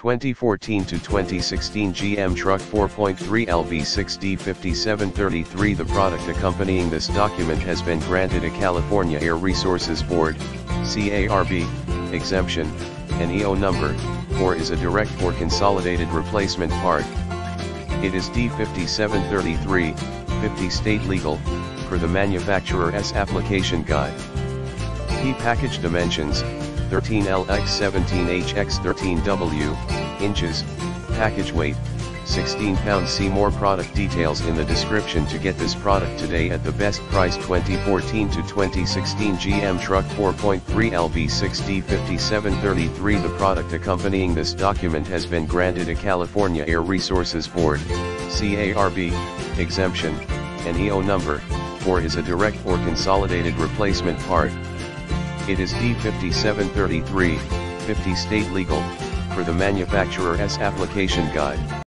2014 to 2016 GM Truck 4.3 LV6D5733 The product accompanying this document has been granted a California Air Resources Board, CARB, exemption, and EO number, or is a direct or consolidated replacement part. It is D5733, 50 state legal, per the manufacturer's application guide. P package dimensions, 13LX17HX13W, inches, package weight, 16 pounds. See more product details in the description to get this product today at the best price 2014 to 2016 GM Truck 4.3 LV6D5733 The product accompanying this document has been granted a California Air Resources Board, CARB, exemption, and EO number, or is a direct or consolidated replacement part. It is D5733, 50 state legal, for the manufacturer's application guide.